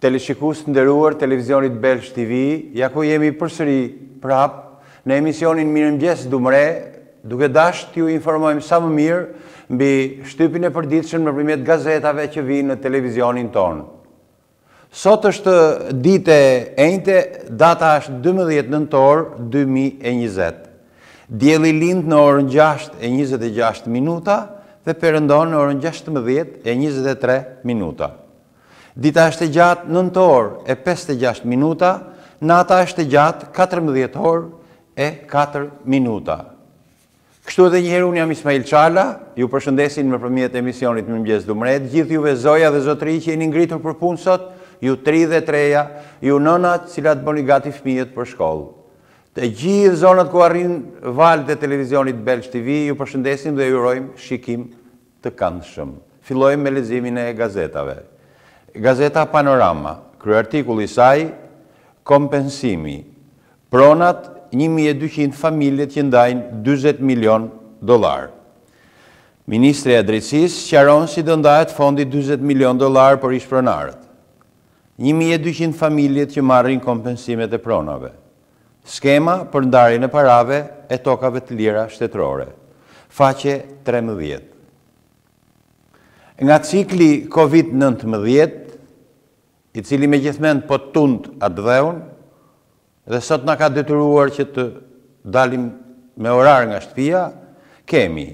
Teleshikues të nderuar televizionit Belsh TV, ja ku jemi përsëri prapë në emisionin Mirëmëngjes Dumre, duke dashtë t'ju informojmë sa më mirë mbi shtypin e përditshëm nëpërmjet gazetave që vijnë në televizionin tonë. Sot është ditë e enjte, data është dymbëdhjetë nëntor dy mijë e njëzet. Dielli lind në orën gjashtë e njëzet e gjashtë minuta dhe perëndon në orën gjashtëmbëdhjetë e njëzet e tre minuta. Dita është e gjatë nëntë orë e pesëdhjetë e gjashtë minuta, nata është e gjatë katërmbëdhjetë orë e katër minuta. Kështu edhe njëherë unë jam Ismail Çala, ju përshëndesim nëpërmjet emisionit Mirëmëngjes Dumre, të gjithë juve zoja dhe zotëri që jeni ngritur për punë sot, ju tri dhe treja, ju nëna, të cilat bëni gati fëmijët për shkollë. Të gjithë zonat ku arrijnë valët e televizionit Belsh TV, ju përshëndesim dhe ju urojmë shikim të këndshëm. Fillojmë me leximin e gazetave. Gazeta Panorama, kryeartikulli i saj, Kompensimi, pronat një mijë e dyqind familjet që ndajnë dyzet milionë dollarë. Ministria e Drejtësisë sqaron si do ndahet fondi dyzet milionë dollarë për ish-pronarët. Një mijë e dyqind familjet që marrin kompensimet e pronave. Skema për ndarjen e parave e tokave të lira shtetërore, faqe trembëdhjetë. Nga cikli Covid nëntëmbëdhjetë, i cili me gjithë mend po tund atdheun dhe sot na ka detyruar që të dalim me orar nga shtëpia, kemi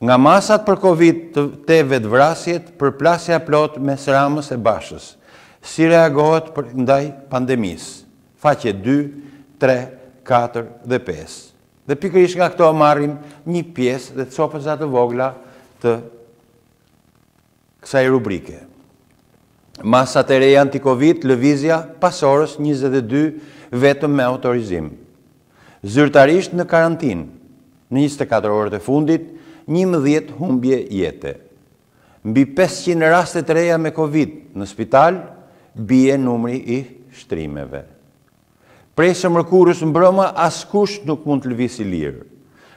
Nga masat për Covid te vetëvrasjet, përplasja e plotë mes Ramës e Bashës. Si reagohet ndaj pandemisë? Faqe dy, tre, katër dhe pesë. Dhe pikërisht nga këto marrim një pjesë dhe copëza të vogla të kësaj rubrike. Masat e reja anti-Covid lëvizja pas orës njëzet e dy vetëm me autorizim. Zyrtarisht në karantinë, në njëzet e katër orët e fundit, njëmbëdhjetë humbje jete. Mbi pesëqind raste të reja me Covid në spital, bie numri i shtrimeve. Prej së mërkurës mbrëma askush nuk mund të lëvizë i lirë,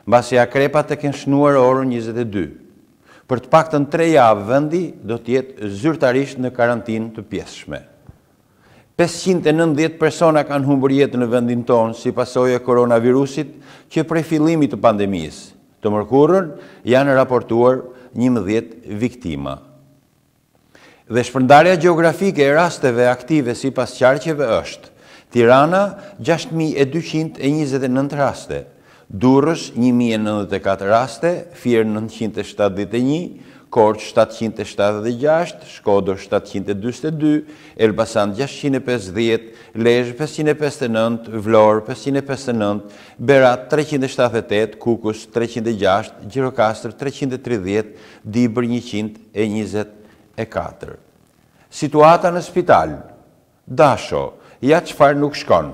mbasi akrepat të kenë shënuar orën njëzet e dy. Për të paktën tre javë vendi do të jetë zyrtarisht në karantinë të pjesshme. Pesëqind e nëntëdhjetë persona kanë humbur jetën në vendin tonë si pasojë e koronavirusit që prej fillimit të pandemisë. Të mërkurën janë raportuar njëmbëdhjetë viktima. Dhe shpërndarja gjeografike e rasteve aktive sipas qarqeve është, Tirana gjashtë mijë e dyqind e njëzet e nëntë raste, Durrës një mijë e nëntëdhjetë e katër raste, Fier nëntëqind e shtatëdhjetë e një, Korçë shtatëqind e shtatëdhjetë e gjashtë, Shkodër shtatëqind e dyzet e dy, Elbasan gjashtëqind e pesëdhjetë, Lezhë pesëqind e pesëdhjetë e nëntë, Vlorë pesëqind e pesëdhjetë e nëntë, Berat treqind e shtatëdhjetë e tetë, Kukës treqind e gjashtë, Gjirokastër treqind e tridhjetë, Dibër njëqind e njëzet e katër Situata në spital Dasho, ja çfarë nuk shkon!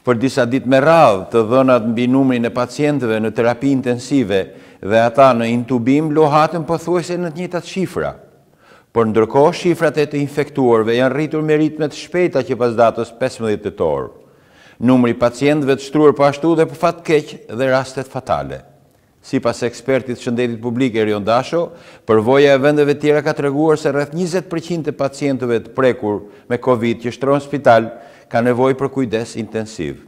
Për disa ditë me radhë, të dhënat mbi numrin e pacientëve në terapi intensive dhe ata në intubim luhatën pothuajse në të njëjtat shifra. Por ndërkohë shifrat e të infektuarve janë rritur me ritme të shpejta që pas datës pesëmbëdhjetë tetor. Numri i pacientëve të shtruar po ashtu dhe për fat të keq dhe rastet fatale. Sipas ekspertit të shëndetit publik Erion Dasho, përvoja e vendeve tjera ka treguar se rreth njëzet për qind e pacientëve të prekur me Covid që shtrohen në spital kanë nevojë për kujdes intensiv.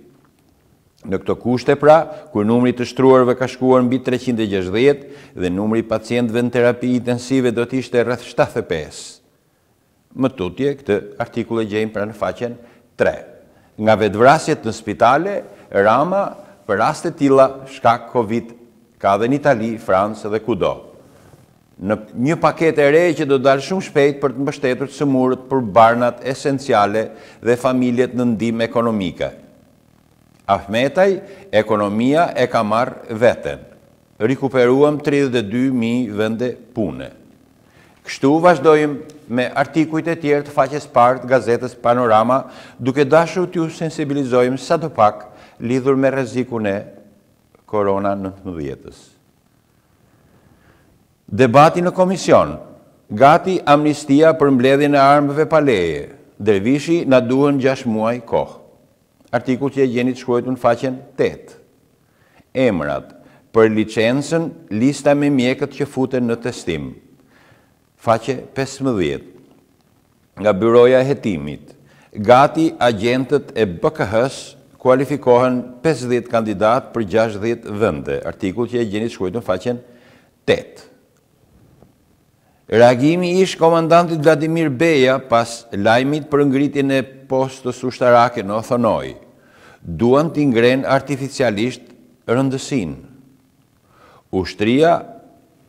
Në këto kushte pra, kur numri i të shtruarve ka shkuar mbi treqind e gjashtëdhjetë dhe numri i pacientëve në terapi intensive do të ishte rreth shtatëdhjetë e pesë, Më tutje, këtë artikull e gjejmë pra në faqen tre. Nga vetëvrasjet në spitale, Rama, Për raste tilla, shkak Covid, ka dhe n'Itali, Francë dhe kudo. Në një paketë e re që do të dalë shumë shpejt për të mbështetur të sëmurët për barnat esenciale dhe familjet në ndihmë ekonomike. Ahmetaj, Ekonomia e ka marrë veten. Rikuperuam tridhjetë e dy mijë vende pune. Kështu vazhdojmë me artikujt e tjerë të faqes parë të gazetës Panorama, duke dashur t'ju sensibilizojmë sadopak lidhur me rrezikun e Korona nëntëmbëdhjetës. Debati në komision, Gati amnistia për mbledhjen e armëve pa leje, Dervishi na duhen gjashtë muaj kohë. Artikull që e gjeni të shkruajtur në faqen tetë. Emrat, për licencën, lista me mjekët që futen në testim. Faqe pesëmbëdhjetë. Nga Byroja e Hetimit. Gati agjentët e BKH-së kualifikohen pesëdhjetë kandidatë për gjashtëdhjetë vende, artikull që e gjeni të shkruajtur në faqen tetë. Reagimi i ish-komandantit Vladimir Beja pas lajmit për ngritjen e postës ushtarake në Othonoi, Duan t'i ngrenë artificialisht rëndësinë. Ushtria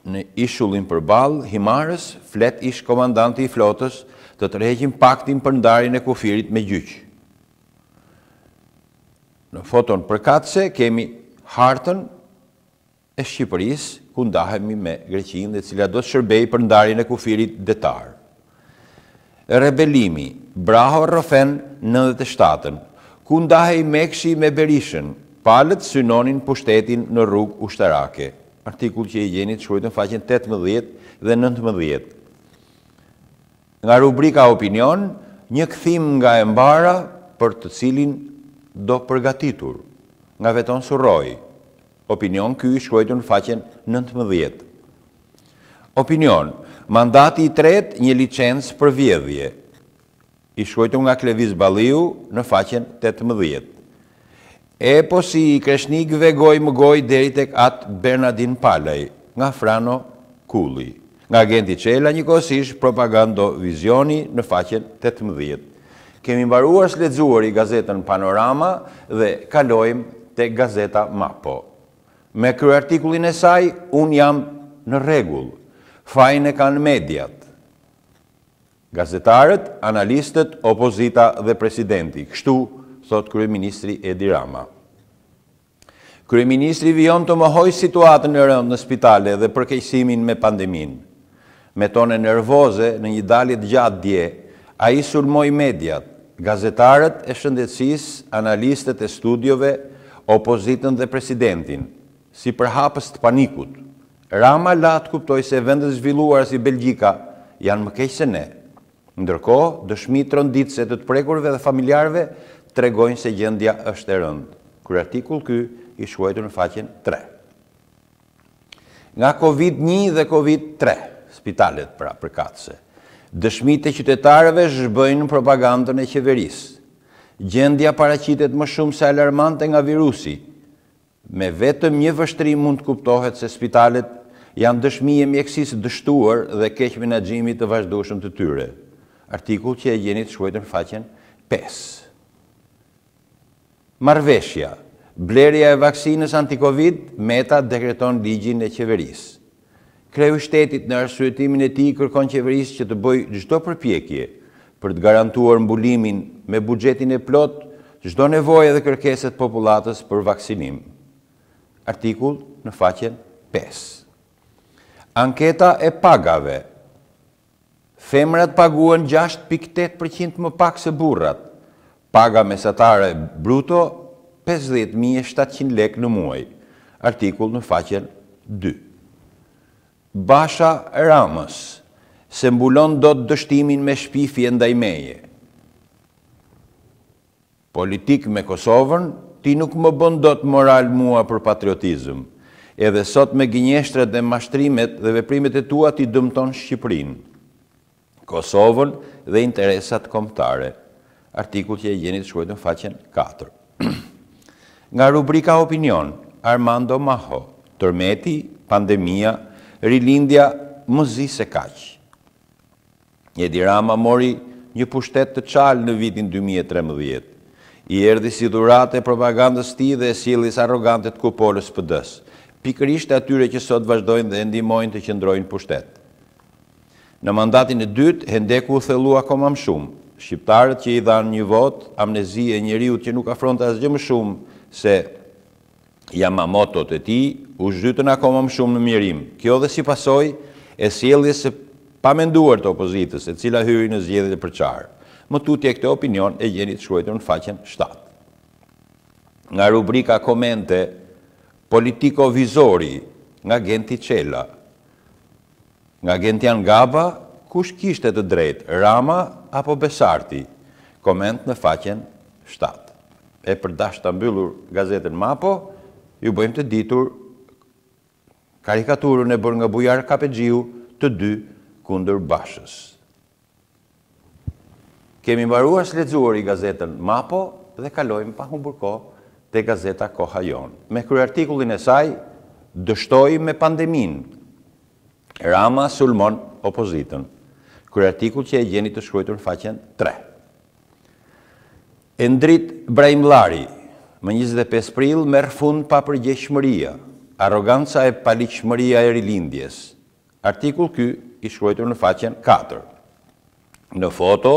në ishullin përballë Himarës, flet ish-komandanti i flotës, të tërheqin paktin për ndarjen e kufirit me gjyq. Në foton përkatëse kemi hartën. e Shqipërisë, ku ndahemi me Greqinë dhe e cila do të shërbejë për ndarjen e kufirit detar. Rebelimi, Braho rrëfen nëntëdhjetë e shtatën, ku ndahej Mekshi me Berishën, palët synonin pushtetin në rrugë ushtarake, artikull që e gjeni të shkruajtur në faqen tetëmbëdhjetë dhe nëntëmbëdhjetë. Nga rubrika Opinion, një kthim nga e mbara për të cilin do përgatitur nga Veton Surroi, Opinion ky i shkruajtur në faqen nëntëmbëdhjetë. Opinion, Mandati i tretë një licencë për vjedhje. I shkruajtur nga Klevis Balliu në faqen tetëmbëdhjetë. Eposi i Kreshnikëve gojë më gojë deri tek atë Bernardin Palaj, nga Frano Kulli. Nga Genti Çela njëkohësisht Propagandovizioni në faqen tetëmbëdhjetë. Kemi mbaruar së lexuari gazetën Panorama dhe kalojmë te gazeta Mapo. Me kryeartikullin e saj unë jam në rregull. Fajin e kanë mediat. Gazetarët, analistët, opozita dhe presidenti, kështu thotë kryeministri Edi Rama. Kryeministri vijon të mohojë situatën e rëndë në spitale dhe përkeqësimin me pandeminë. Me tone nervoze në një dalje të gjatë dje, ai sulmoi mediat, gazetarët e shëndetësisë, analistët e studiove, opozitën dhe presidentin, si përhapës të panikut. Rama la të kuptojë se vende të zhvilluara si Belgjika janë më keq se ne. Ndërkohë, dëshmi tronditëse të të prekurve dhe familjarëve tregojnë se gjendja është e rëndë. Kryeartikull ky i shkruajtur në faqen tre. Nga Covid një dhe Covid tre, spitalet pra përkatëse, dëshmitë e qytetarëve zhbëjnë propagandën e qeverisë. Gjendja paraqitet më shumë se alarmante nga virusi, Me vetëm një vështrim mund të kuptohet se spitalet janë dëshmi e mjekësisë së dështuar dhe keqmenaxhimit të vazhdueshëm të tyre. Artikull që e gjeni të shkruajtur në faqen pesë. Marrëveshja, Blerja e vaksinës anti-Covid, Meta dekreton ligjin e qeverisë. Kreu i shtetit në arsyetimin e tij i kërkon qeverisë që të bëjë çdo përpjekje për të garantuar mbulimin me buxhetin e plotë çdo nevoje dhe kërkese të popullatës për vaksinim. Artikull në faqen pesë. Anketa e pagave. Femrat paguhen gjashtë pikë tetë për qind më pak se burrat, paga mesatare bruto pesëdhjetë mijë e shtatëqind lekë në muaj, artikull në faqen dy. Basha Ramës, S'e mbulon dot dështimin me shpifje ndaj meje. Politik me Kosovën, ti nuk më bën dot moral mua për patriotizëm. Edhe sot me gënjeshtrat dhe mashtrimet dhe veprimet e tua ti dëmton Shqipërinë. Kosovën dhe interesat kombëtare. Artikull që e gjeni të shkruajtur në faqen katër. Nga rubrika Opinion, Armando Maho, Tërmeti, pandemia, rilindja, më zi se kaq. Edi Rama mori një pushtet të çalë në vitin dy mijë e trembëdhjetë. I erdhi si dhuratë e propagandës së tij dhe e sjelljes arrogante të kupolës së PD-së, pikërisht e atyre që sot vazhdojnë dhe e ndihmojnë të qëndrojë në pushtet. Në mandatin e dytë, hendeku u thellu akoma më shumë. Shqiptarët që i dhanë një votë amnezie njeriut që nuk afronte asgjë më shumë se Yamamotot e tij u zhytën akoma më shumë në mjerim, kjo dhe si pasojë e sjelljes së pamenduar të opozitës, e cila hyri në zgjedhje e përçarë. Më tutje këtë opinion e gjeni të shkruajtur në faqen shtatë. Nga rubrika Komente, Politikovizori, nga Genti Çela. Nga Gentian Gaba, Kush kishte të drejtë, Rama apo Besarti? Koment në faqen shtatë. E për ta mbyllur gazetën Mapo, ju bëjmë të ditur karikaturën e bërë nga Bujar Kapexhiu, të dy kundër Bashës. Kemi mbaruar së lexuari gazetën Mapo dhe kalojmë pa humbur kohë te gazeta Koha Jonë. Me kryeartikullin e saj Dështoi me pandeminë, Rama sulmon opozitën. Kryeartikull që e gjeni të shkruajtur në faqen tre. Endrit Braimllari, Më njëzet e pesë prill merr fund papërgjegjshmëria, arroganca e paligjshmëria e Rilindjes. Artikull ky i shkruajtur në faqen katër. Në foto,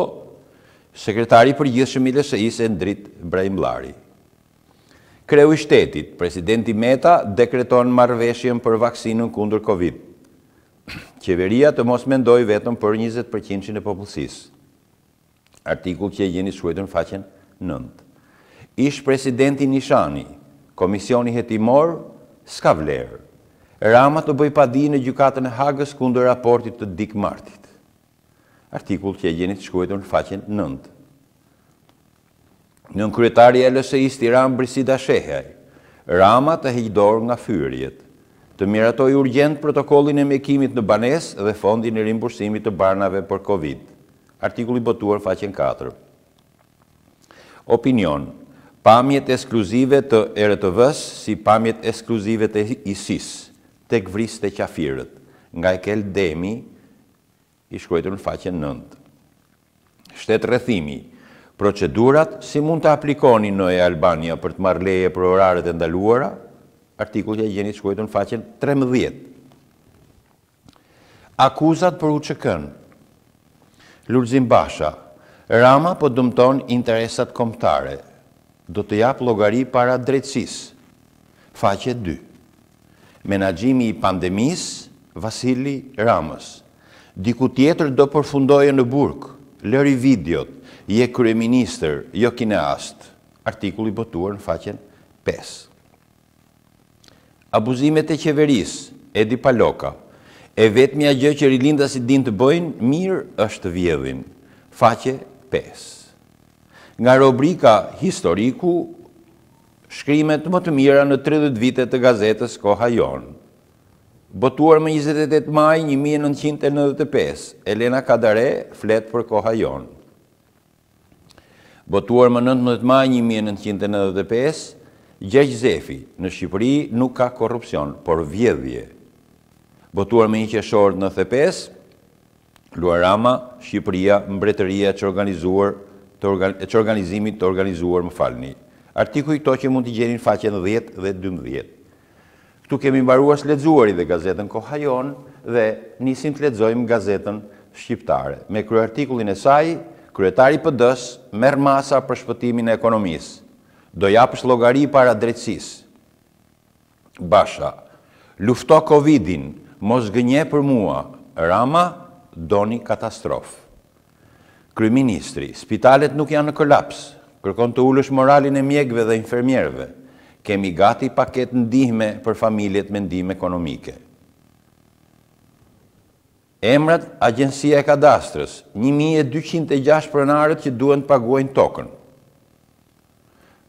Sekretari i Përgjithshëm i LSI-së Endrit Braimllari. Kreu i shtetit, Presidenti Meta dekreton marrëveshjen për vaksinën kundër Covid. Qeveria të mos mendojë vetëm për njëzet përqindshin e popullsisë. Artikull që e gjeni të shkruajtur në faqen nëntë. Ish-presidenti Nishani, Komisioni Hetimor s'ka vlerë. Rama të bëjë padi në Gjykatën e Hagës kundër raportit të Dick Martit. Artikull që e gjeni të shkruajtur në faqen nëntë. Nënkryetarja e LSI-së Tiranë Brisida Shehaj, Rama të heqë dorë nga fyerjet, të miratojë urgjent protokollin e mjekimit në banesë dhe fondin e rimbursimit të barnave për Covid. Artikulli botuar faqen katër. Opinion, Pamjet eskluzive të ERTV-së si pamjet eskluzive të ISIS, tek vriste qafirët, nga Ekel Demi, I shkruajtur në faqen nëntë. Shtetrrethimi, Procedurat, si mund të aplikoni në e-Albania për të marrë leje për oraret e ndaluara, artikull që e gjeni të shkruajtur në faqen trembëdhjetë. Akuzat për UÇK-në, Lulzim Basha, Rama po dëmton interesat kombëtare, do të japë llogari para drejtësisë, faqe dy. Menaxhimi i pandemisë Vasili Ramës, Diku tjetër do përfundoje në burg, lëri videot, je kryeministër, jo kineast, artikull i botuar në faqen pesë. Abuzimet e qeverisë, Edi Paloka, E vetmja gjë që rilindasit dinë të bëjnë mirë është të vjedhin, faqe pesë. Nga rubrika Historiku Shkrimet më të mira në tridhjetë vite të gazetës Koha Jonë. Botuar më njëzet e tetë maj një mijë e nëntëqind e nëntëdhjetë e pesë, Elena Kadare flet për Koha Jonë. Botuar më nëntëmbëdhjetë maj një mijë e nëntëqind e nëntëdhjetë e pesë, Gjergj Zefi, Në Shqipëri nuk ka korrupsion, por vjedhje. Botuar më një qershor nëntëdhjetë e pesë, Luan Rama, Shqipëria, mbretëria e çorganizuar e çorganizimit të organizuar më falni. Artikuj këta që mund t'i gjeni në faqen dhjetë dhe dymbëdhjetë. Këtu kemi mbaruar së lexuari dhe gazetën Koha Jonë dhe nisim të lexojmë Gazetën Shqiptare. Me kryeartikullin e saj, kryetari i PD-së merr masa për shpëtimin e ekonomisë, Do japësh llogari para drejtësisë. Basha, Lufto Covidin, mos gënje për mua, Rama, Doni katastrofë. Kryeministri, Spitalet nuk janë në kolaps, kërkon të ulësh moralin e mjekëve dhe infermierëve, kemi gati paketë ndihme për familjet me ndihmë ekonomike. Emrat, Agjencia e Kadastrës, një mijë e dyqind e gjashtë pronarët që duhet të paguajnë tokën.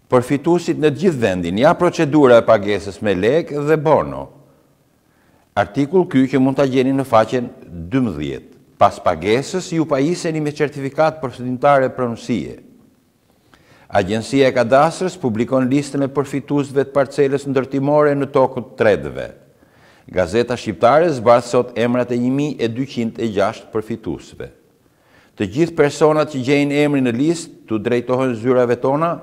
Përfituesit në të gjithë vendin, ja procedura e pagesës me lekë dhe bono. Artikull ky që mund ta gjeni në faqen dymbëdhjetë. Pas pagesës ju pajiseni me certifikatë përfundimtare pronësie. Agjencia e Kadastrës publikon listën e përfituesve të parcelës ndërtimore në tokë të tretëve. Gazeta Shqiptare zbardh sot emrat e një mijë e dyqind e gjashtë përfituesve. Të gjithë personat që gjejnë emrin në listë t'u drejtohen zyrave tona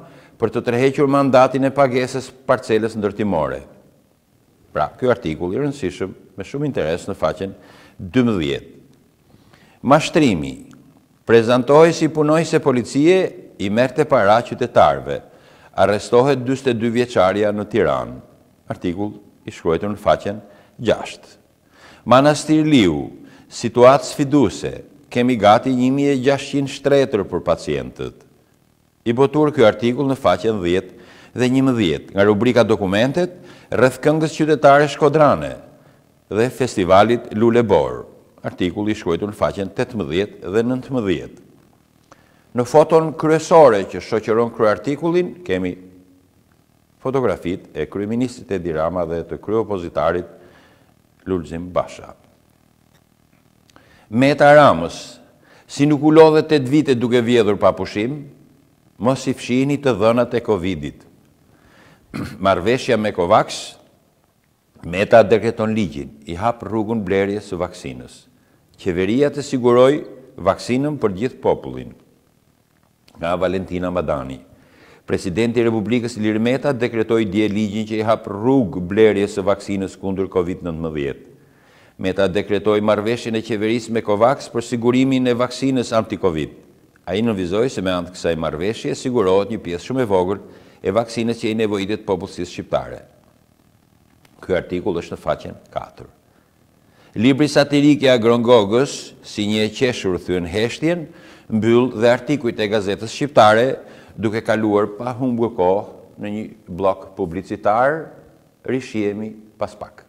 për të tërhequr mandatin e pagesës parcelës ndërtimore. Pra, ky artikull i rëndësishëm me shumë interes në faqen dymbëdhjetë. Mashtrimi, Prezantohej si punonjëse policie, i merrte para qytetarëve. Arrestohet dyzet e dy vjeçarja në Tiranë. Artikull i shkruajtur në faqen gjashtë. Manastirliu, Situatë sfiduese, kemi gati një mijë e gjashtëqind shtretër për pacientët. I botuar ky artikull në faqen dhjetë dhe njëmbëdhjetë, nga rubrika Dokumentet, rreth këngës qytetare shkodrane dhe festivalit Lulebora, artikull i shkruajtur në faqen tetëmbëdhjetë dhe nëntëmbëdhjetë. Në foton kryesore që shoqëron kryeartikullin, kemi fotografitë e kryeministrit Edi Rama dhe të kryeopozitarit Lulzim Basha. Meta Ramës, Si nuk u lodhe tetë vite duke vjedhur pa pushim? Mos i fshihni të dhënat e Covid-it. Marrëveshja me Covax, Meta dekreton ligjin, i hap rrugën blerjes së vaksinës. Qeveria të sigurojë vaksinën për gjithë popullin. nga Valentina Madani. Presidenti i Republikës Ilir Meta dekretoi dje ligjin që i hap rrugë blerjes së vaksinës kundër Covid nëntëmbëdhjetë. Meta dekretoi marrëveshjen e qeverisë me Covax për sigurimin e vaksinës anti-Covid. Ai nënvizoi se me anë të kësaj marrëveshje sigurohet një pjesë shumë e vogël e vaksinës që i nevojitet popullsisë shqiptare. Ky artikull është në faqen katër. Libri satirik i Agron Gogës, si një e qeshur thyen heshtjen, mbyll dhe artikujt e gazetës shqiptare, duke kaluar pa humbur kohë në një bllok publicitar, Rishihemi pas pak.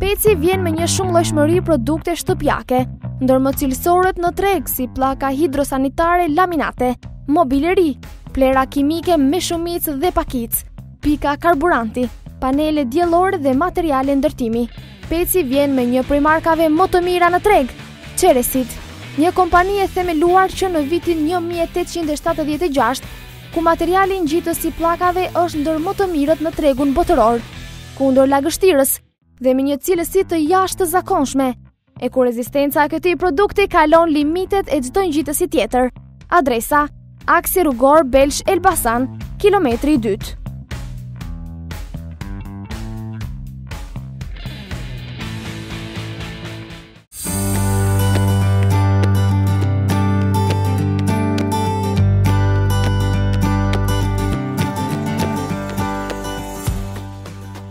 Peci vjen me një shumëllojshmëri produktesh shtëpiake, ndër më cilësoret në treg si pllaka hidrosanitare laminate, mobileri, plehra kimike me shumicë dhe pakicë, Pika karburanti, panele diellore dhe materiale ndërtimi. Peci vjen me një prej markave më të mira në treg, Ceresit. Një kompani e themeluar që në vitin 1876, ku materiali ngjitës i pllakave është ndër më të mirët në tregun botëror. Kundër lagështirës, dhe me një cilësi të jashtëzakonshme, e ku rezistenca e këtij produkti kalon limitet e çdo ngjitësi tjetër. Adresa, aksi rrugor Belsh Elbasan, kilometri 2.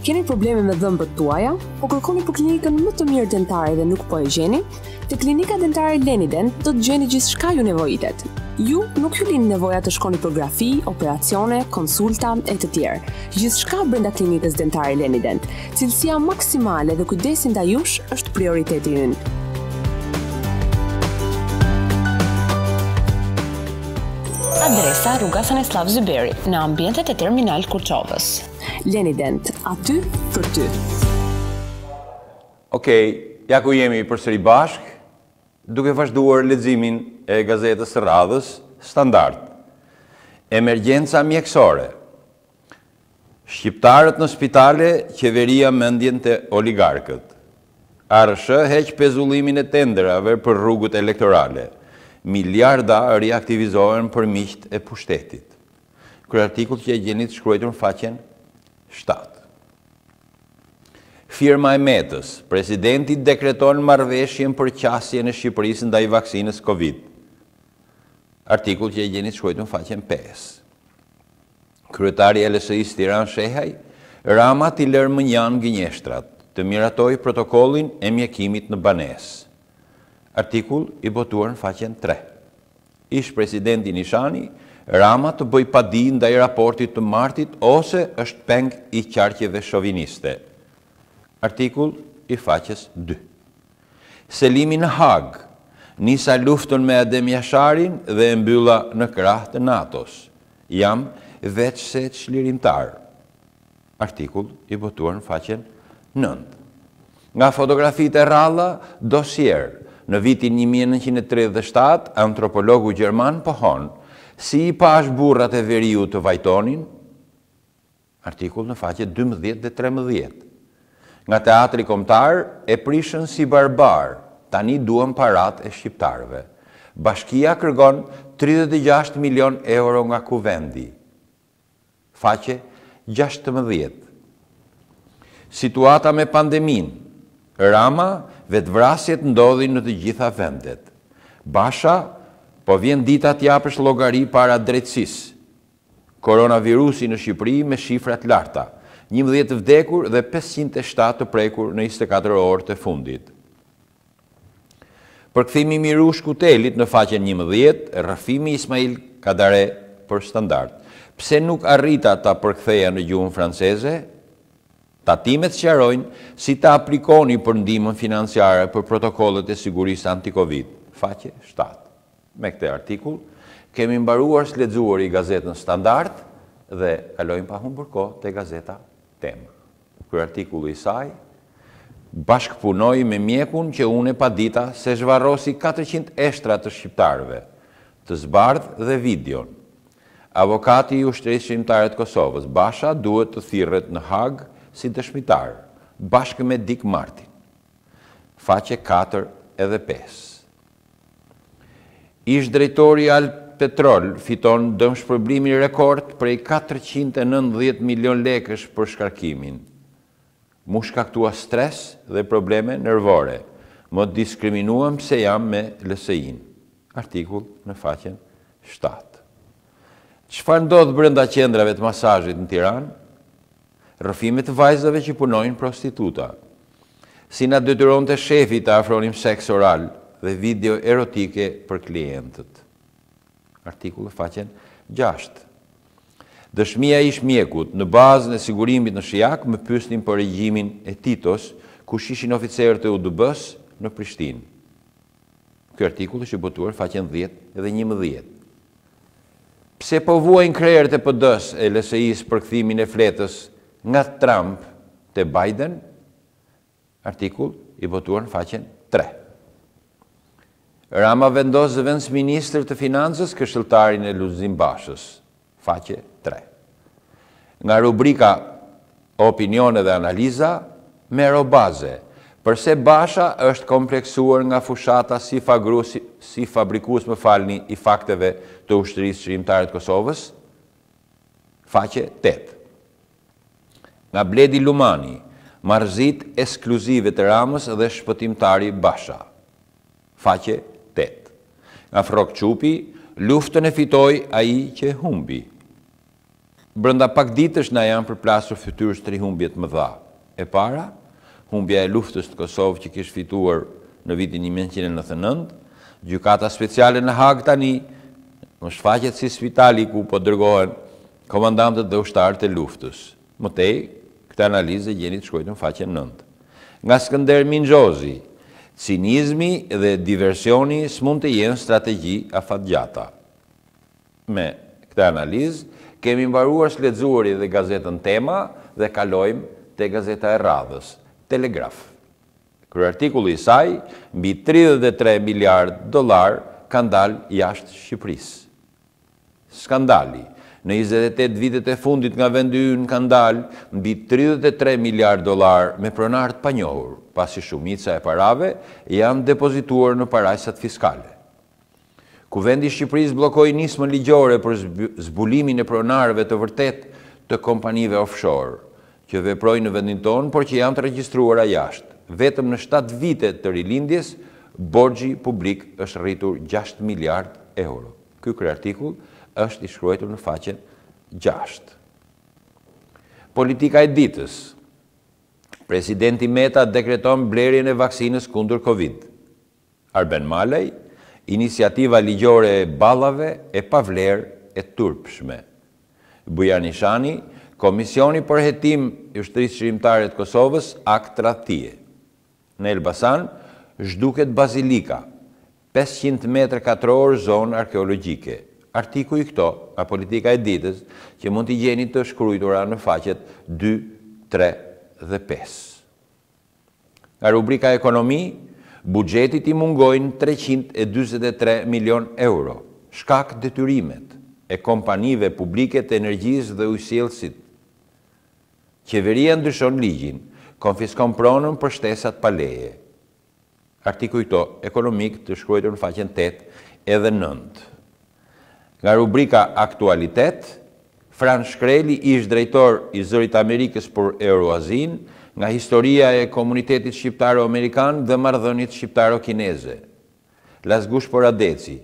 Keni probleme me dhëmbët tuaja? Po kërkoni për klinikën më të mirë dentare dhe nuk po e gjeni? Te klinika dentare Lenident do të gjeni gjithçka ju nevojitet. Ju nuk ju lind nevoja të shkoni për grafi, operacione, konsulta, e të tjera. Gjithçka brenda klinikës dentare Leniden. Cilësia maksimale dhe kujdesi ndaj jush është prioriteti ynë. Adresa Rruga Stanislav Zuberi, në ambientet e Terminal Kurçovës. Lenident, aty për ty. Okej, ja ku jemi përsëri bashkë, duke vazhduar leximin e gazetës së radhës Standard. Emergjenca mjekësore. Shqiptarët në spitale, qeveria mendjen te oligarkët. ARRSH heq pezullimin e tenderave për rrugët elektorale, miliarda riaktivizohen për miqtë e pushtetit. Kryeartikull që e gjeni të shkruajtur në faqen shtatë. Firma e Metës, Presidenti dekreton marrëveshjen për qasjen e Shqipërisë ndaj vaksinës Covid. Artikull që e gjeni të shkruajtur në faqen pesë. Kryetari i LSI-së Tiranë Shehaj, Rama t'i lërë mënjanë gënjeshtrat, të miratojë protokollin e mjekimit në banesë. Artikull i botuar në faqen tre. Ish-presidenti Nishani, Rama të bëjë padi ndaj raportit të Martit ose është peng i qarqeve shoviniste. Artikull i faqes dy. Selimi në Hagë, Nisa luftën me Adem Jasharin dhe e mbylla në krah të NATO-s. Jam veçse çlirimtar. Artikull i botuar në faqen nëntë. Nga fotografitë e rralla, Dossier, Në vitin një mijë e nëntëqind e tridhjetë e shtatë, antropologu gjerman pohon, Si i pashë burrat e veriut të vajtonin? Artikull në faqet dymbëdhjetë dhe trembëdhjetë. Nga teatri kombëtar e prishën si barbarë, tani duan paratë e shqiptarëve. Bashkia kërkon tridhjetë e gjashtë milion euro nga Kuvendi. Faqe gjashtëmbëdhjetë. Situata me pandeminë, Rama, Vetëvrasjet ndodhin në të gjitha vendet. Basha, Po vjen dita t'japësh llogari para drejtësisë. Koronavirusi në Shqipëri me shifra të larta, njëmbëdhjetë të vdekur dhe pesëqind e shtatë të prekur në njëzet e katër orët e fundit. Përkthimi i Mitrush Kutelit në faqen njëmbëdhjetë, rrëfimi i Ismail Kadare për Standard. Pse nuk arrita ta përktheja në gjuhën franceze? Tatimet sqarojnë si të aplikoni për ndihmën financiare për protokollet e sigurisë anti-Covid, faqe shtatë. Me këtë artikull, kemi mbaruar së lexuari gazetën Standard dhe kalojmë pa humbur kohë te gazeta Tema. Kryeartikulli i saj bashkëpunoi me mjekun që unë e padita se zhvarrosi katërqind eshtra të shqiptarëve, të zbardh dhe videon. Avokati i Ushtrisë Shqimtare të Kosovës, Basha duhet të thirret në Hagë si dëshmitar, bashkë me Dik Martin. Faqe katër edhe pesë. Ish-drejtori Albpetrol fiton dëmshpërblimin rekord prej katërqind e nëntëdhjetë milionë lekësh për shkarkimin. M'u shkaktua stres dhe probleme nervore. Më diskriminuam pse jam me LSI-në. Artikull në faqen shtatë. Çfarë ndodh brenda qendrave të masazhit në Tiranë? Rrëfime të vajzave që punojnë prostituta. Si na detyronte shefi të afronim seks oral dhe video erotike për klientët. Artikull në faqen gjashtë. Dëshmia e ish-mjekut, në bazën e sigurimit në Shijak më pyesnin për regjimin e Titos, kush ishin oficerët e UDB-së në Prishtinë. Ky artikull është i botuar në faqen dhjetë edhe njëmbëdhjetë. Pse po vuajnë krerët e PD-së e LSI-së për kthimin e fletës nga Trump te Biden? Artikull i botuar në faqen tre. Rama vendos zëvendësministër të Financës këshilltarin e Lulzim Bashës, faqe tre. Nga rubrika Opinione dhe analiza, Mero Baze, Përse Basha është kompleksuar nga fushata si fagrus si fabrikues më falni i fakteve të Ushtrisë Çlirimtare të Kosovës? faqe tetë. Nga Bledi Lumani, Marrëzitë ekskluzive të Ramës dhe shpëtimtari Basha. Faqe tetë. Nga Frrok Çupi, Luftën e fitoi ai që e humbi. Brenda pak ditësh na janë përplasur fytyrës tri humbje të mëdha. E para, humbja e luftës në Kosovë që kish fituar në vitin një mijë e nëntëqind e nëntëdhjetë e nëntë. Gjykata Speciale në Hagë tani na shfaqet si spitali ku po dërgohen komandantët dhe ushtarët e luftës. Më tej, këtë analizë e gjeni të shkruajtur në faqen nëntë. Nga Skënder Minxhozi, Cinizmi dhe diversioni s'mund të jenë strategji afatgjata. Me këtë analizë, kemi mbaruar së lexuari dhe gazetën Tema dhe kalojmë te gazeta e radhës, Telegraf. Kryeartikulli i saj, Mbi tridhjetë e tre miliardë dollarë kanë dalë jashtë Shqipërisë. Skandali, Në njëzet e tetë vitet e fundit nga vendi ynë kanë dalë mbi tridhjetë e tre miliardë dollarë me pronarë të panjohur, pasi shumica e parave janë depozituar në parajsat fiskale. Kuvendi i Shqipërisë bllokoi nismën ligjore për zbulimin e pronarëve të vërtetë të kompanive offshore, që veprojnë në vendin tonë, por që janë të regjistruara jashtë. Vetëm në shtatë vite të Rilindjes, borxhi publik është rritur gjashtë miliardë euro. Ky kryeartikull është i shkruajtur në faqen gjashtë. Politika e ditës, Presidenti Meta dekreton blerjen e vaksinës kundër Covid. Arben Malaj, Iniciativa ligjore e Ballës e pavlerë e turpshme. Bujar Nishani, Komisioni për hetim i Ushtrisë Çlirimtare të Kosovës, akt tradhtie. Në Elbasan zhduket bazilika, Pesëqind metër katrorë zonë arkeologjike. Artikuj këto nga Politika e Ditës që mund t'i gjeni të shkrujtura në faqet dy, tre dhe pesë. Nga rubrika Ekonomi, Buxhetit i mungojnë treqind e dyzet e tre milionë euro, shkak detyrimet e kompanive publike të energjisë dhe ujësjellësit. Qeveria ndryshon ligjin, konfiskon pronën për shtesat pa leje. Artikuj këto ekonomikë të shkruajtur në faqen tetë edhe nëntë. Nga rubrika Aktualitet, Frank Shkreli, ish-drejtor i Zërit të Amerikës për Euroazinë, nga historia e komunitetit shqiptaro-amerikan dhe marrëdhëniet shqiptaro-kineze. Lasgush Poradeci,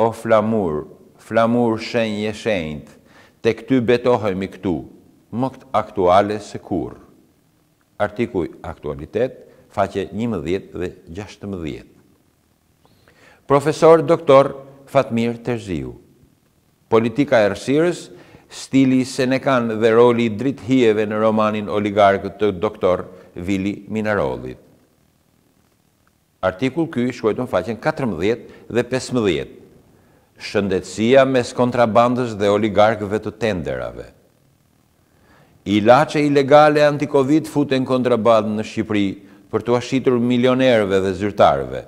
O flamur, flamur shenjë e shenjtë, tek ty betohemi këtu, më aktuale se kurrë. Artikuj Aktualitet, faqe njëmbëdhjetë dhe gjashtëmbëdhjetë Profesor Doktor Fatmir Terziu Politika e errësirës, stili senekan dhe roli i dritëhijeve në romanin Oligarkët të Doktor Vili Minarollit. Artikull ky i shkruajtur në faqen katërmbëdhjetë dhe pesëmbëdhjetë, Shëndetësia mes kontrabandës dhe oligarkëve të tenderave. Ilaçe ilegale anti-Covid futen kontrabandë në Shqipëri për t'ua shitur milionerëve dhe zyrtarëve.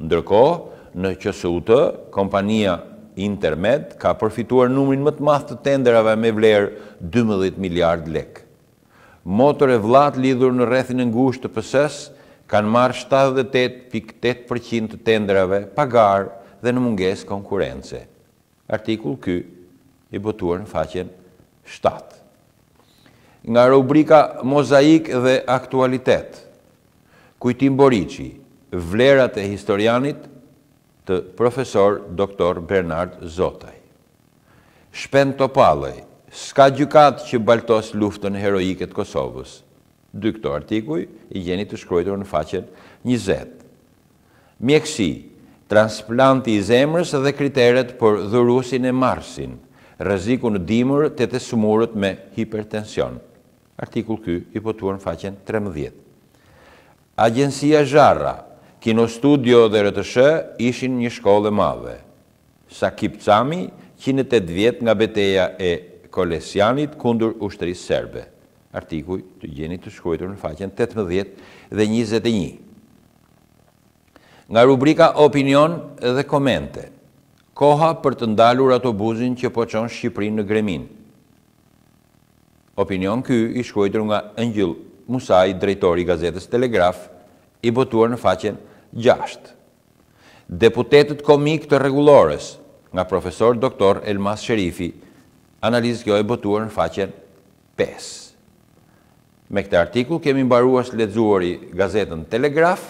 Ndërkohë, në QSUT, kompania Intermed ka përfituar numrin më të madh të tenderave me vlerë dymbëdhjetë miliardë lekë. Motër e vëlla të lidhur në rrethin e ngushtë të PS-së kanë marrë shtatëdhjetë e tetë pikë tetë për qind të tenderave pa garë dhe në mungesë konkurrence. Artikull ky i botuar në faqen shtatë. Nga rubrika Mozaik dhe Aktualitet. Kujtim Boriçi, Vlerat e historianit, të Profesor Doktor Bernard Zotaj. Shpend Topollaj, S'ka gjykatë që baltos luftën heroike të Kosovës, dy këto artikuj i gjeni të shkruajtur në faqen njëzet. Mjekësi, transplanti i zemrës dhe kriteret për dhuruesin e marrësin, rreziku në dimër te të sëmurët me hipertension, artikull ky i botuar në faqen trembëdhjetë. Angjelina Xhara, Kinostudio dhe RTSH ishin një shkollë e madhe. Sakip Cami, njëqind e tetë vjet nga beteja e Kolesjanit kundër ushtrisë serbe. Artikuj të gjeni të shkruajtur në faqen tetëmbëdhjetë dhe njëzet e një. Nga rubrika Opinion dhe komente, Koha për të ndalur autobusin që po çon Shqipërinë në greminë. Opinion ky i shkruajtur nga Ëngjëll Musai, drejtor i gazetës Telegraf, i botuar në faqen gjashtë. Deputetët komikë të rregullores, nga profesor doktor Elmas Sherifi, analizë kjo e botuar në faqen pesë. Me këtë artikull kemi mbaruar së lexuari gazetën Telegraf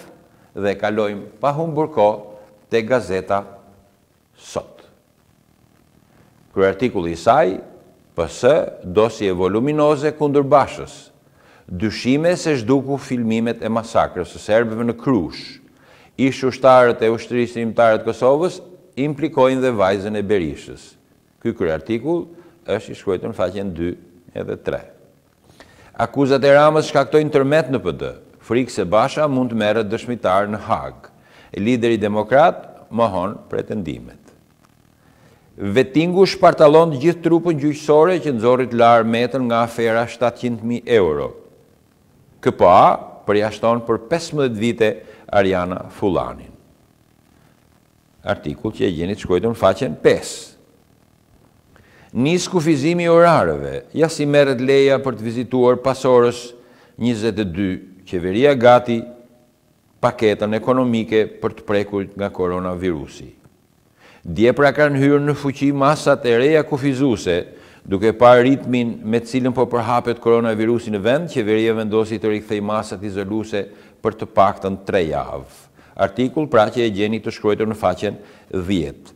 dhe kalojmë pa humbur kohë te gazeta sot. Kryeartikulli i saj, PS, Dosje voluminoze kundër Bashës, Dyshime se zhduku filmimet e masakrës së serbëve në Krushë, Ish-ushtarët e Ushtrisë Çlirimtare të Kosovës implikojnë dhe vajzën e Berishës. Ky kryeartikull është i shkruajtur në faqen dy edhe tre. Akuzat e Ramës shkaktojnë tërmet në PD, frikë se Basha mund të merret dëshmitar në Hagë. Lideri demokrat mohon pretendimet. Vetingu shpartallon të gjithë trupën gjyqësore që nxori të larë Metën nga afera shtatëqind mijë euro. KPA përjashton për pesëmbëdhjetë vite Arjana Fullanin. Artikull që e gjeni të shkruajtur në faqen pesë. Nis kufizimi i orarëve, ja si merret leja për të vizituar pas orës njëzet e dy, Qeveria gati paketën ekonomike për të prekurit nga koronavirusi. Dje pra kanë hyrë në fuqi masat e reja kufizuese, duke parë ritmin me të cilën po përhapet koronavirusi në vend, Qeveria vendosi të rikthejë masat izoluese për të paktën tre javë. Artikull pra që e gjeni të shkruajtur në faqen dhjetë.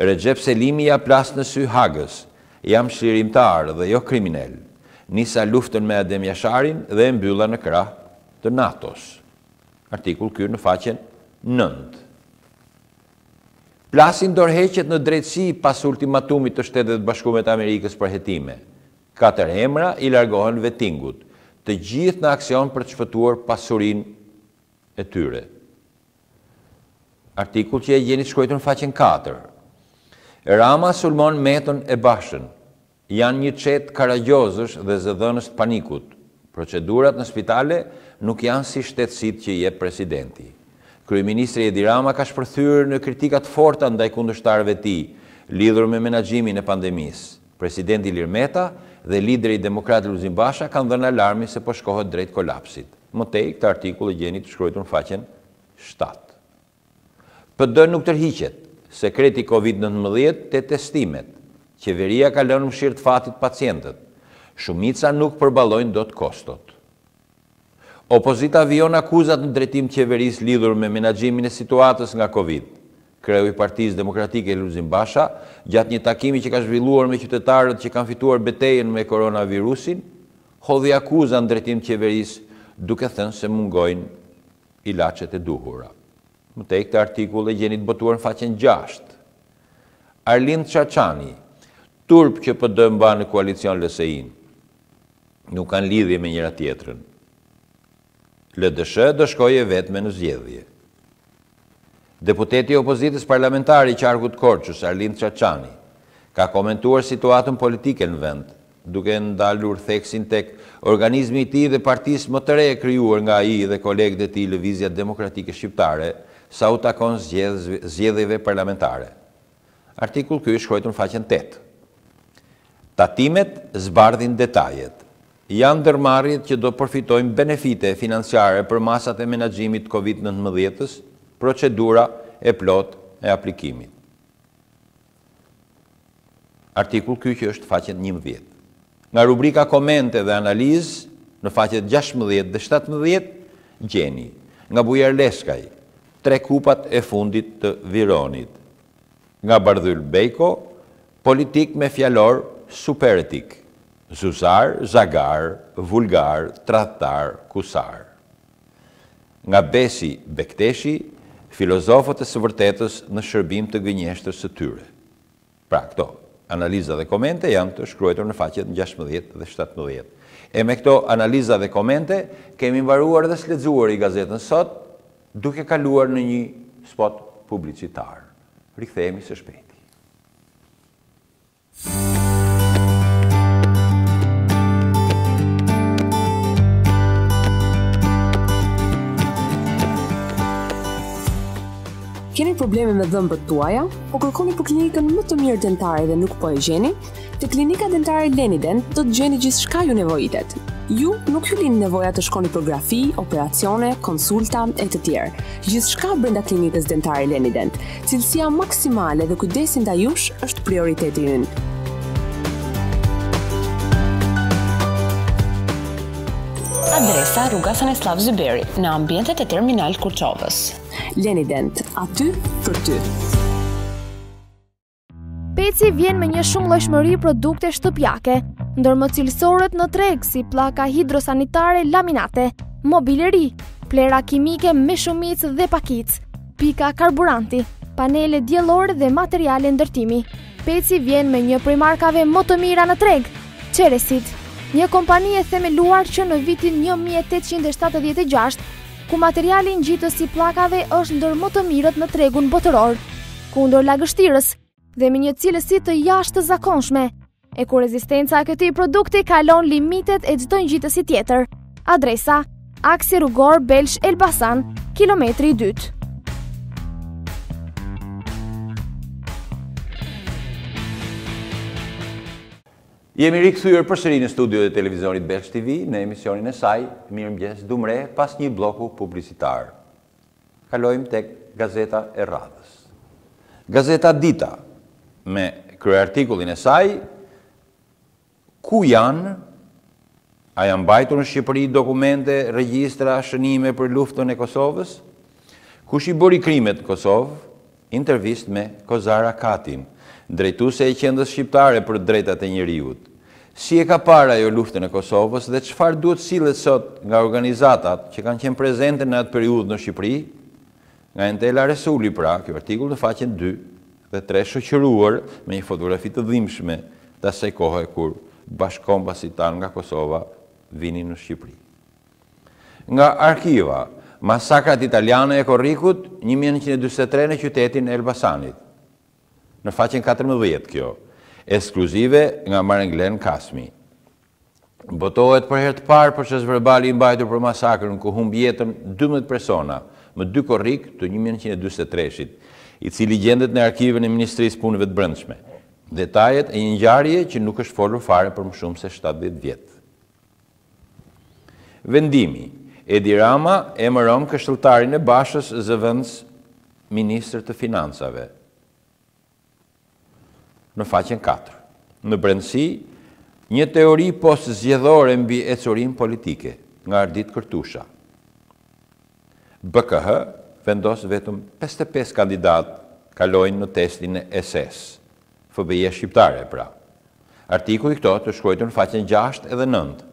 Rexhep Selimi ia plas në sy Hagës, Jam çlirimtar dhe jo kriminel. Nisa luftën me Adem Jasharin dhe e mbylla në krah të NATO-s. Artikull ky në faqen nëntë. Plasin dorëheqjet në drejtësi pas ultimatumit të Shtetet e Bashkuara të Amerikës për hetime. Katër emra i largohen Vettingut. Të gjithë në aksion për të shpëtuar pasurinë e tyre. Artikull që e gjeni të shkruajtur në faqen katër. Rama sulmon Metën e Bashën. Janë një çetë karagjozësh dhe zëdhënës të panikut. Procedurat në spitale nuk janë si shtetësitë që i jep presidenti. Kryeministri Edi Rama ka shpërthyer në kritika të forta ndaj kundërshtarëve të tij, lidhur me menaxhimin e pandemisë. Presidenti Ilir Meta dhe lideri demokrat Lulzim Basha kanë dhënë alarmin se po shkohet drejt kolapsit. Më tej, këtë artikull e gjeni të shkruajtur në faqen shtatë. PD nuk tërhiqet, sekreti Covid nëntëmbëdhjetë te testimet, qeveria ka lënë mëshirë të fatit pacientët, shumica nuk përballojnë dot kostot. Opozita vijon akuzat në drejtim të qeverisë lidhur me menaxhimin e situatës nga Covid. Kreu i Partisë Demokratike Lulzim Basha, gjatë një takimi që ka zhvilluar me qytetarët që kanë fituar betejën me koronavirusin, hodhi akuza në drejtim të qeverisë duke thënë se mungojnë ilaçet e duhura. Më tej këtë artikull e gjeni të botuar në faqen gjashtë. Arlind Çaçani, Turp që PD mban në koalicion LSI-në. nuk kanë lidhje me njëra tjetrën. LDSH do shkojë e vetme në zgjedhje. Deputeti i opozitës parlamentare i qarkut të Korçës, Arlind Çaçani, ka komentuar situatën politike në vend, duke ndalur theksin tek organizmi i tij dhe partisë më të re e krijuar nga ai dhe kolegët e tij Lëvizja Demokratike Shqiptare, sa u takon zgjedhjeve parlamentare. Artikull ky i shkruajtur në faqen tetë. Tatimet zbardhin detajet. Janë ndërmarrjet që do përfitojnë benefite financiare për masat e menaxhimit të Covid nëntëmbëdhjetës, procedura e plotë e aplikimit. Artikull ky që është faqen njëmbëdhjetë. Nga rubrika Komente dhe analizë, në faqet gjashtëmbëdhjetë dhe shtatëmbëdhjetë, gjeni, Nga Bujar Leskaj, Tre kupat e fundit të Vironit. Nga Bardhyl Bejko, Politikë me fjalor superetik, zuzar, zagar, vulgar, tradhtar, kusar. Nga Besi Bekteshi, Filozofët e së vërtetës në shërbim të gënjeshtrës së tyre. Pra këto analiza dhe komente janë të shkruajtur në faqet gjashtëmbëdhjetë dhe shtatëmbëdhjetë. E me këto analiza dhe komente kemi mbaruar dhe së lexuari gazetën sot duke kaluar në një spot publicitar. Rikthehemi së shpejti. Keni probleme me dhëmbët tuaja? Po kërkoni për klinikën më të mirë dentare dhe nuk po e gjeni? Te klinika dentare Lenident do të gjeni gjithçka ju nevojitet. Ju nuk ju lind nevoja të shkoni për grafi, operacione, konsulta e të tjerë. Gjithçka brenda klinikës dentare Lenident. Cilësia maksimale dhe kujdesi ndaj jush është prioriteti ynë. Adresa Rruga Stanislav Zyberi, në ambientet e Terminal Kurçovës. Lenident, aty për ty. Peci vjen me një shumëllojshmëri produkte shtëpiake, ndër më cilësoret në treg si pllaka hidrosanitare laminate, mobileri, plehra kimike me shumicë dhe pakicë, pika karburanti, panele diellore dhe materiale ndërtimi. Peci vjen me një prej markave më të mira në treg, Ceresit, një kompani e themeluar që në vitin 1876 ku materiali ngjitës i pllakave është ndër më të mirët në tregun botëror, kundër lagështirës dhe me një cilësi të jashtëzakonshme, e ku rezistenca e këtij produkti kalon limitet e çdo ngjitësi tjetër. Adresa, aksi rrugor Belsh Elbasan, kilometri i dytë. Jemi rikthyer përsëri në studiot e televizionit Belsh TV në emisionin e saj Mirëmëngjes Dumre pas një blloku publicitar. Kalojmë tek gazeta e radhës. Gazeta Dita me kryeartikullin e saj Ku janë A janë mbajtur në Shqipëri dokumente, regjistra, shënime për luftën e Kosovës? Kush i bëri krimet në Kosovë? Intervistë me Kozara Katin, drejtuese e Qendrës Shqiptare për Drejtat e Njeriut. Si e ka parë ajo luftën e Kosovës dhe çfarë duhet sillet sot nga organizatat që kanë qenë prezente në atë periudhë në Shqipëri? Nga Entela Resuli pra kjo artikull në faqen dy dhe tre shoqëruar me një fotografi të dhimbshme të asaj kohe kur bashkëkombasit tanë nga Kosova vinin në Shqipëri. Nga arkiva, Masakrat italiane e korrikut një mijë e nëqind e dyzet e tre në qytetin e Elbasanit, në faqen katërmbëdhjetë kjo ekskluzive nga Marenglen Kasmi. Botohet për herë të parë procesverbali i mbajtur për masakrën ku humbën jetën dymbëdhjetë persona më dy korrik të një mijë e nëqind e dyzet e treshit, i cili gjendet në arkivën e Ministrisë Punëve të Brendshme. Detajet e një ngjarje që nuk është folur fare për më shumë se shtatëdhjetë vjet. Vendimi, Edi Rama emëron këshilltarin e Bashës zëvendës ministër të Financave, në faqen katër. Në brendësi, një teori post-zgjedhore mbi ecurinë politike, nga Ardit Kërtusha. BKH vendos vetëm pesëdhjetë e pesë kandidatë kalojnë në testin e ses. FBI-ja shqiptare, pra. Artikuj këto të shkruajtur në faqen gjashtë edhe nëntë.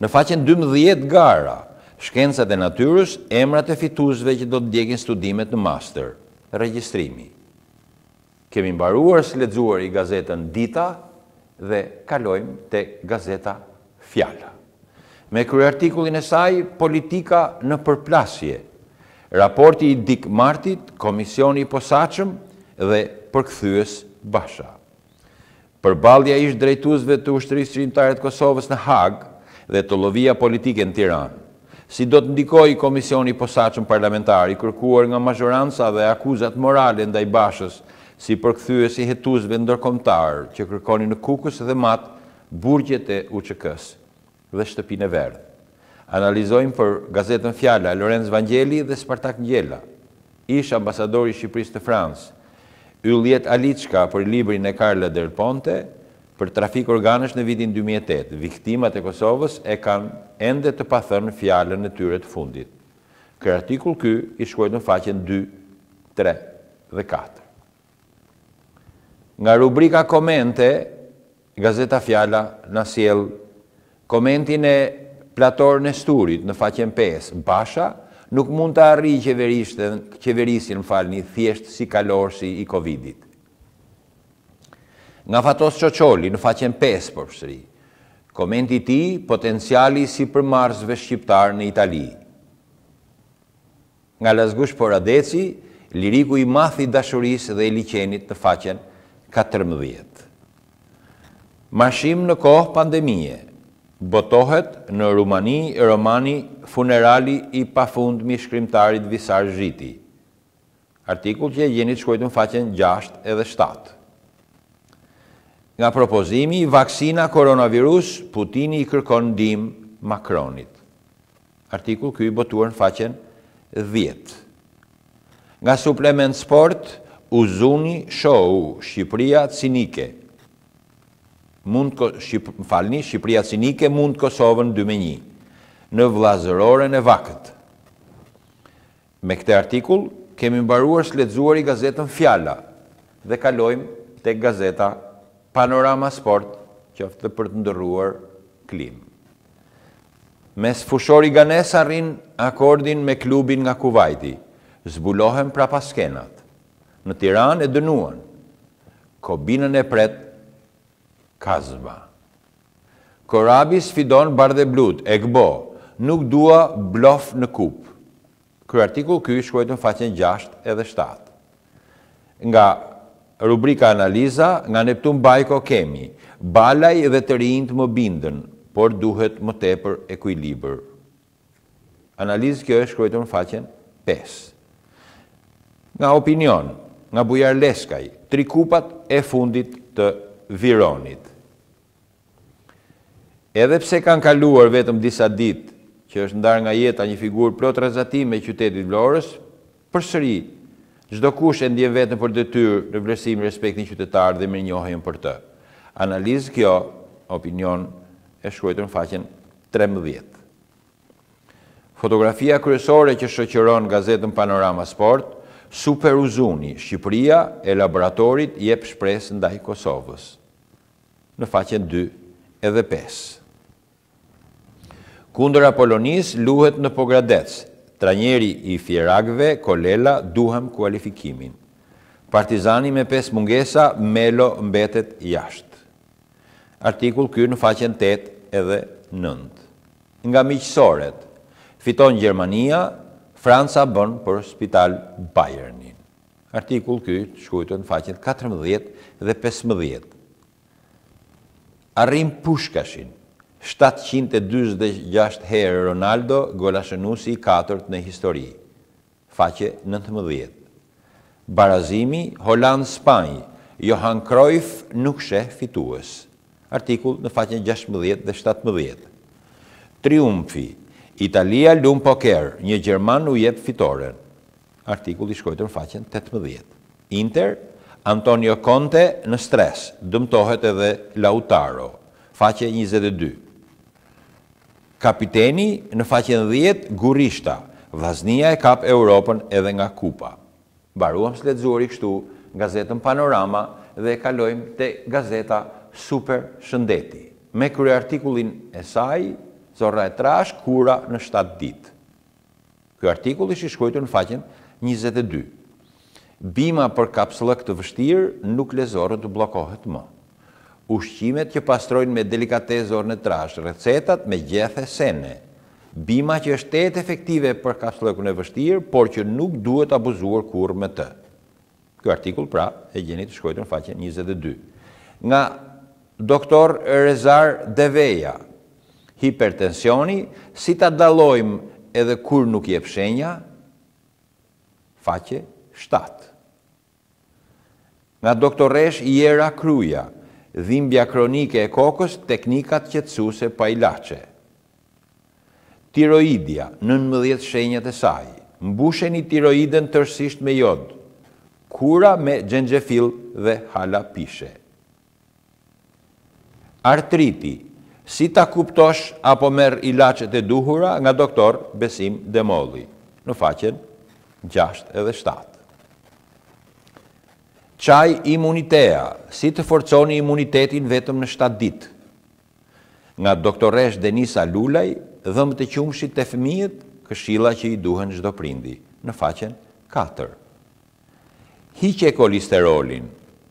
Në faqen dymbëdhjetë gara, shkencat e natyrës, emrat e fituesve që do të ndjekin studimet në master, regjistrimi. Kemi mbaruar së lexuari gazetën Dita dhe kalojmë te gazeta Fjala. Me kryeartikullin e saj Politika në përplasje, raporti i Dick Marty-t, Komisioni i Posaçëm dhe përkthyesi Basha. Përballja e ish-drejtuesve të Ushtrisë Çlirimtare të Kosovës në Hagë dhe tollovia politike në Tiranë. Si do të ndikojë Komisioni i Posaçëm Parlamentar i kërkuar nga mazhoranca dhe akuzat morale ndaj Bashës si përkthyes i hetuesve ndërkombëtarë që kërkonin në Kukës dhe Mat Burgjet e UÇK-së dhe Shtëpinë e Verdhë. Analizojnë për Gazetën Fjala, Lorenc Vangjeli dhe Spartak Ngjela, ish ambasadori i Shqipërisë në Francë, Ylljet Aliçka për librin e Carla Del Ponte për trafik organesh në vitin dy mijë e tetë. Viktimat e Kosovës e kanë ende të pathënë fjalën e tyre të fundit. Kryeartikull ky i shkruajtur në faqen dy, tre dhe katër. Nga rubrika Komente, Gazeta Fjala na sjell komentin e Plator Nesturit në faqen pesë, Basha nuk mund ta arrijë qeveristen, qeverisjen, më falni, thjesht si kalorësi i Covidit. Nga Fatos Çoçoli në faqen pesë po përsëri, komenti i tij, Potenciali i sipërmarrësve shqiptarë në Itali. Nga Lasgush Poradeci, liriku i madh i dashurisë dhe i liqenit në faqen katërmbëdhjetë. Marshim në kohë pandemie, botohet në Rumani romani Funerali i pafundmi i shkrimtarit Visar Zhiti, artikull që e gjeni të shkruajtur në faqen gjashtë edhe shtatë. Nga propozimi Vaksina Koronavirus, Putini i kërkon ndihmë Makronit. Artikull ky i botuar në faqen dhjetë. Nga Suplement Sport, Uzuni Show, Shqipëria cinike mund, më falni, Shqipëria cinike mund Kosovën dy me një në vëllazëroren e vakët. Me këtë artikull kemi mbaruar së lexuari gazetën Fjala dhe kalojmë tek gazeta Panorama Sport qoftë dhe për të ndërruar klimë. Mesfushori ganez arrin akordin me klubin nga Kuvajti, zbulohen prapaskenat. Në Tiranë e dënuan, Kobinën e pret kazma. Korabi sfidon bardheblutë, Egbo, Nuk dua blof në kupë. Kryeartikull ky i shkruajtur në faqen gjashtë edhe shtatë. Nga rubrika Analiza, nga Neptun Bajko kemi, Balaj dhe të rinjtë më bindën, por duhet më tepër ekuilibër. Analizë kjo e shkruajtur në faqen pesë. Nga Opinion, nga Bujar Leskaj, tri kupat e fundit të Vironit. Edhe pse kanë kaluar vetëm disa ditë që është ndarë nga jeta një figurë plot rrezatime e qytetit të Vlorës, përsëri çdokush e ndjen veten për detyrë në vlerësimin e respektin qytetar dhe mirënjohjen për të. Analizë kjo, Opinion, e shkruajtur në faqen trembëdhjetë. Fotografia kryesore që shoqëron gazetën Panorama Sport, Super Uzuni, Shqipëria e laboratorit jep shpresë ndaj Kosovës, në faqen dy edhe pesë. Kundër Apolonisë luhet në Pogradec, trajneri i fierakëve Kolela duam kualifikimin. Partizani me pesë mungesa, Melo mbetet jashtë. Artikull ky në faqen tetë edhe nëntë. Nga miqësoret, fiton Gjermania, Franca bën për spital Bayernin. Artikull ky i shkruajtur në faqet katërmbëdhjetë dhe pesëmbëdhjetë. Arrin Pushkashin, shtatëqind e dyzet e gjashtë herë Ronaldo, golashënuesi i katërt në histori. Faqe nëntëmbëdhjetë, Barazimi Holandë-Spanjë, Johan Cruyff nuk sheh fitues. Artikull në faqen gjashtëmbëdhjetë dhe shtatëmbëdhjetë. Triumfi, Italia lum poker, një gjerman u jep fitoren. Artikull i shkruajtur në faqen tetëmbëdhjetë. Inter, Antonio Conte në stres, dëmtohet edhe Lautaro. Faqe njëzet e dy. Kapiteni në faqen dhjetë, Gurishta, Vllaznia e kap Europën edhe nga Kupa. Mbaruam së lexuari kështu gazetën Panorama dhe kalojmë te gazeta Super Shëndeti, me kryeartikullin e saj, Zorra e trashë, kura në shtatë ditë. Ky artikull është i shkruajtur në faqen njëzet e dy. Bima për kapsllëk të vështirë nuk lë zorrën të bllokohet më. Ushqimet që pastrojnë me delikatesë zorrën e trashë, recetat me gjethe sene. Bima që është tejet efektive për kapsllëkun e vështirë, por që nuk duhet abuzuar kurrë me të. Këtë artikull pra e gjeni të shkruajtur në faqen njëzet e dy. Nga Doktor Rezart Deveja Hipertensioni, si ta dallojmë edhe kur nuk jep shenja? faqe shtatë. Nga Doktoreshë Jera Kruja Dhimbja kronike e kokës, teknikat qetësuese pa ilaçe. Tiroidja, nëntëmbëdhjetë shenjat e saj. Mbusheni tiroiden tërësisht me jod. Kura me xhenxhefil dhe hala pishe. Artriti, si ta kuptosh a po merr ilaçet e duhura nga doktor Besim Demolli, në faqen gjashtë edhe shtatë. Çaji Imunitea, si të forconi imunitetin vetëm në shtatë ditë. Nga doktoreshë Denisa Lulaj, Dhëmbët e qumështit te fëmijët, këshilla që i duhen çdo prindi, në faqen katër. Hiqe kolisterolin,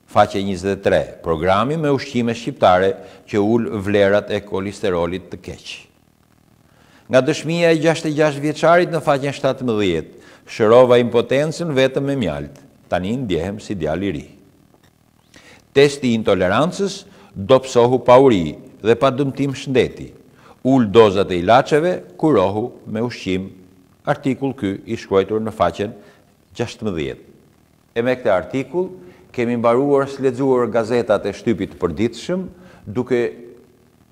faqe njëzet e tre, programi me ushqime shqiptare që ul vlerat e kolisterolit të keq. Nga dëshmia e gjashtëdhjetë e gjashtë vjeçarit në faqen shtatëmbëdhjetë, Shërova impotencën vetëm me mjaltë, tani ndjehem si djalë i ri. Testi i intolerancës, Dobësohu pa uri dhe pa dëmtim shëndeti. Ul dozat e ilaçeve, kurohu me ushqim. Artikull ky i shkruajtur në faqen gjashtëmbëdhjetë. E me këtë artikull kemi mbaruar së lexuar gazetat e shtypit të përditshëm, duke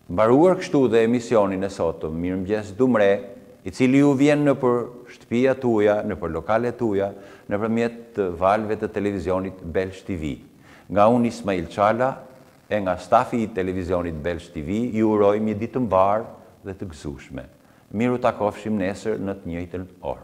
Mbaruar kështu dhe emisionin e sotëm Mirëmëngjes Dumre, i cili ju vjen nëpër shtëpia tuaja, nëpër lokalet tuaja, nëpërmjet valëve të televizionit Belsh TV. Nga unë Ismail Çala e nga stafi i televizionit Belsh TV ju urojmë një ditë të mbarë dhe të gëzueshme. Mirë u takofshim nesër në të njëjtën orë.